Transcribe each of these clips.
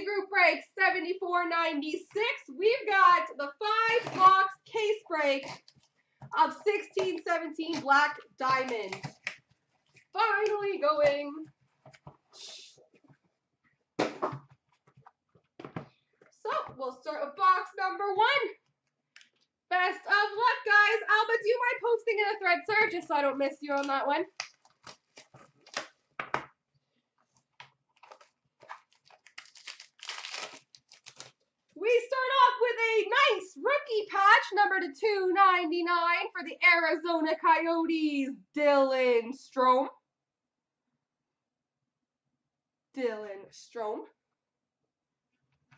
group break 74.96. We've got the five box case break of 1617 Black Diamond. Finally going. So we'll start with box number one. Best of luck, guys. Alba, do you mind posting in a thread, sir, just so I don't miss you on that one? We start off with a nice rookie patch, number to 299 for the Arizona Coyotes, Dylan Strome. Dylan Strome.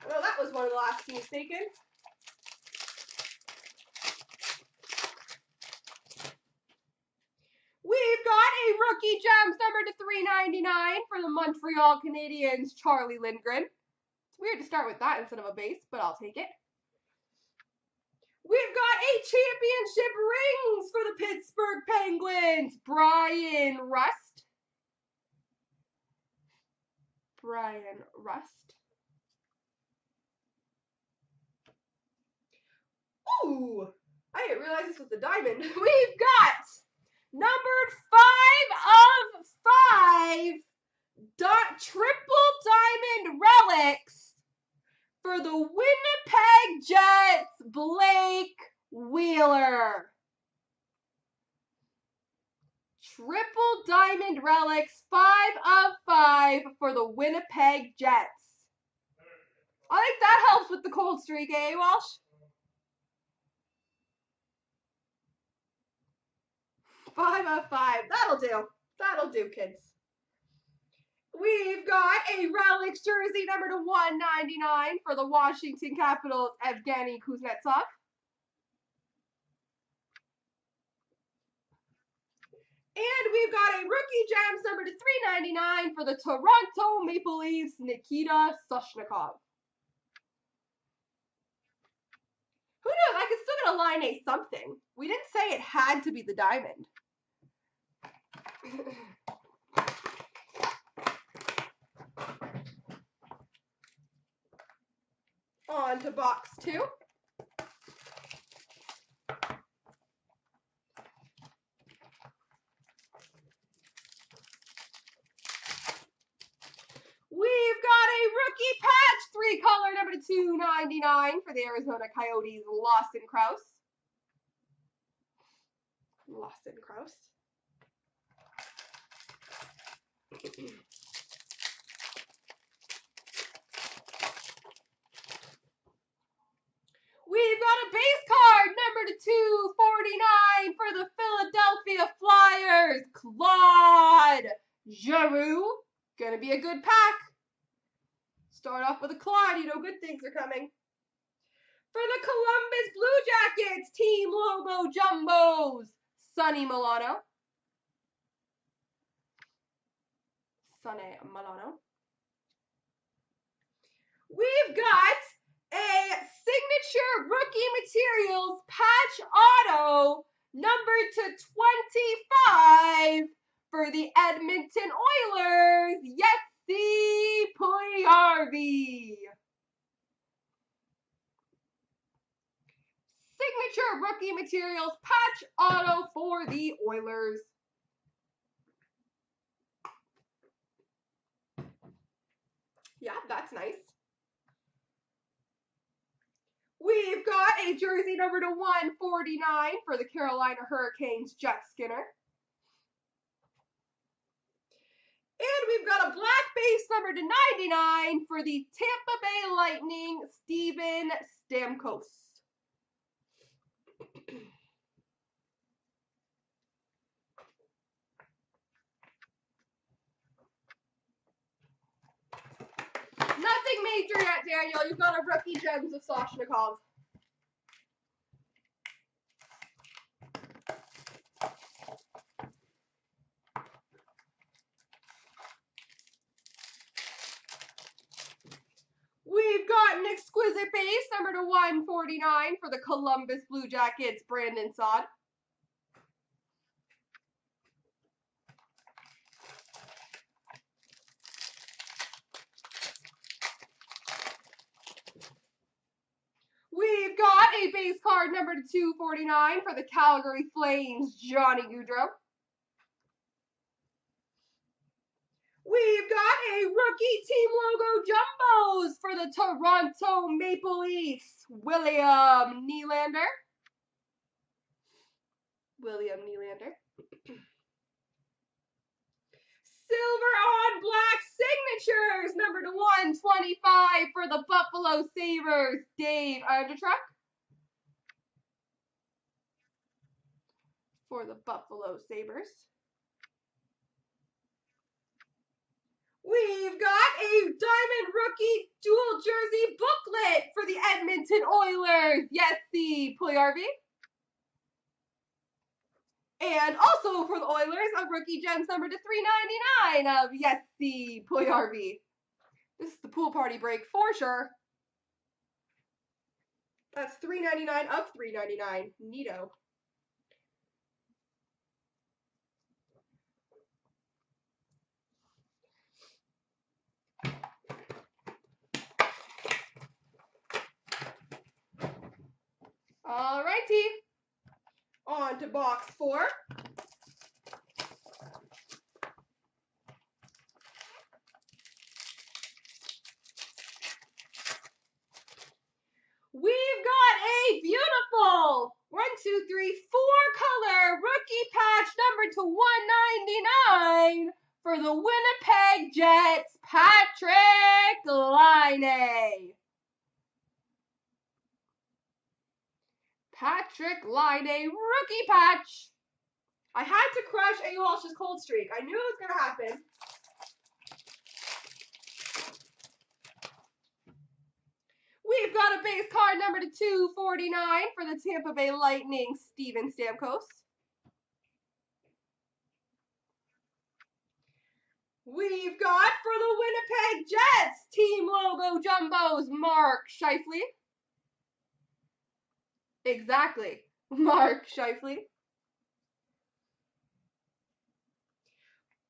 Well, that was one of the last teams taken. We've got a rookie gems number to 399 for the Montreal Canadiens, Charlie Lindgren. It's weird to start with that instead of a base, but I'll take it. We've got eight championship rings for the Pittsburgh Penguins, Bryan Rust. Bryan Rust. Ooh, I didn't realize this was the diamond. We've got numbered five of five dot triple diamond relics for the Winnipeg Jets, Blake Triple diamond relics, five of five for the Winnipeg Jets. I think that helps with the cold streak, eh, Walsh? Five of five. That'll do. That'll do, kids. We've got a relics jersey number to 199 for the Washington Capitals, Evgeny Kuznetsov. And we've got a rookie gems number to 399 for the Toronto Maple Leafs, Nikita Soshnikov. Who knows? I could still get a line A something. We didn't say it had to be the diamond. On to box two. We've got a rookie patch, three color number 299 for the Arizona Coyotes, Lawson Crouse. Lawson Crouse. We've got a base card, number to 249 for the Philadelphia Flyers, Claude Giroux. Gonna be a good pack. Start off with a Claude, you know good things are coming. For the Columbus Blue Jackets, Team Logo Jumbos, Sonny Milano. Sonny Milano. We've got a signature rookie materials patch auto number to 25 for the Edmonton Oilers, Jesse Puljujarvi. Signature rookie materials patch auto for the Oilers. Yeah, that's nice. We've got a jersey number to 149 for the Carolina Hurricanes, Jeff Skinner. And we've got a black base number to 99 for the Tampa Bay Lightning, Steven Stamkos. Major yet, Daniel. You've got a rookie gems of Soshnikov. We've got an exquisite base, number to 149 for the Columbus Blue Jackets, Brandon Saad. Card number 249 for the Calgary Flames, Johnny Gaudreau. We've got a rookie team logo jumbos for the Toronto Maple Leafs, William Nylander. William Nylander. Silver on black signatures, number to 125 for the Buffalo Sabres, Dave Andreychuk. For the Buffalo Sabres. We've got a Diamond Rookie dual jersey booklet for the Edmonton Oilers. Yes, the Puljujarvi. And also for the Oilers, a rookie gems number to 399 of yes, the Puljujarvi. This is the pool party break for sure. That's 399 of 399. Neato. Alrighty. On to box four. We've got a beautiful one, two, three, four color rookie patch number to 199 for the Winnipeg Jets, Patrik Laine. Line, Laine rookie patch. I had to crush A. Walsh's cold streak. I knew it was going to happen. We've got a base card number to 249 for the Tampa Bay Lightning, Steven Stamkos. We've got for the Winnipeg Jets, team logo jumbos, Mark Scheifele. Exactly, Mark Scheifele.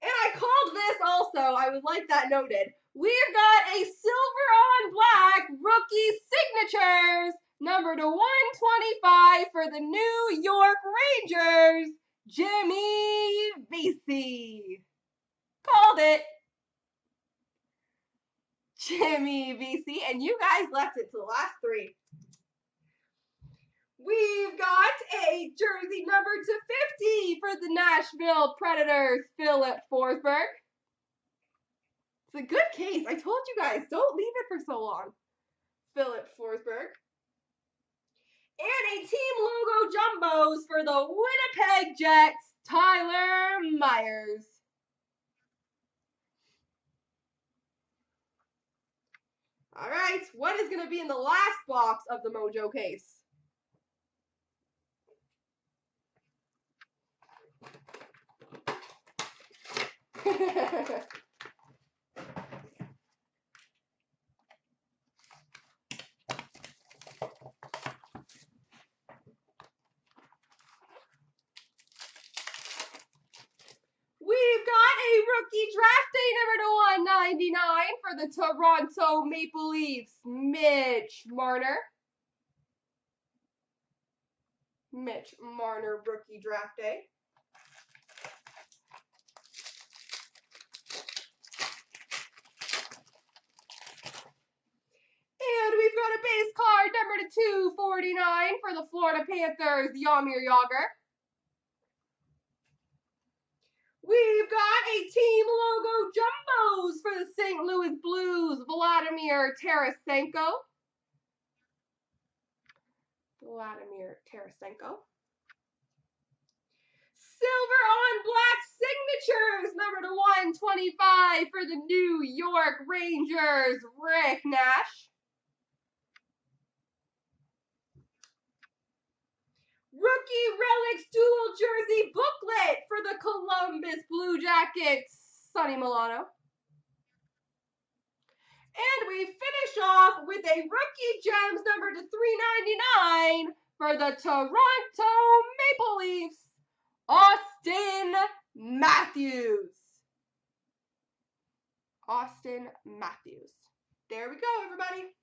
And I called this also, I would like that noted. We've got a silver on black rookie signatures, number to 125 for the New York Rangers, Jimmy Vesey. Called it. Jimmy Vesey, and you guys left it to the last three. We've jersey number to 50 for the Nashville Predators, Filip Forsberg. It's a good case. I told you guys, don't leave it for so long. Filip Forsberg. And a team logo jumbos for the Winnipeg Jets, Tyler Myers. All right, what is going to be in the last box of the Mojo case? We've got a rookie draft day number to 199 for the Toronto Maple Leafs, Mitch Marner. Mitch Marner rookie draft day. And we've got a base card number to 249 for the Florida Panthers, Jaromir Jagr. We've got a team logo jumbos for the St. Louis Blues, Vladimir Tarasenko. Vladimir Tarasenko. Silver on black signatures, number to 125 for the New York Rangers, Rick Nash. Rookie Relics Dual Jersey Booklet for the Columbus Blue Jackets, Sonny Milano. And we finish off with a Rookie Gems number to 399 for the Toronto Maple Leafs, Auston Matthews. Auston Matthews. There we go, everybody.